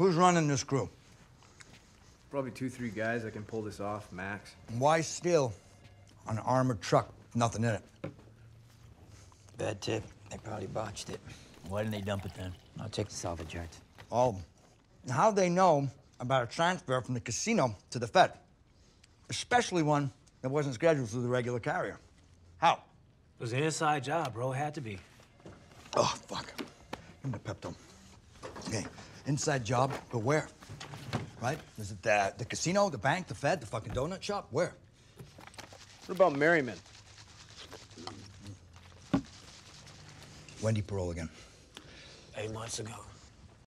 Who's running this crew? Probably two, three guys that can pull this off, max. Why steal an armored truck with nothing in it? Bad tip. They probably botched it. Why didn't they dump it then? I'll take the salvage yard. Oh, and how they know about a transfer from the casino to the Fed? Especially one that wasn't scheduled through the regular carrier. How? It was an inside job, bro. It had to be. Oh, fuck. Give me the Pepto. Okay, inside job, but where? Right? Is it the, the casino, the bank, the Fed, the fucking donut shop? Where? What about Merrimen? Wendy Parole again. Eight months ago.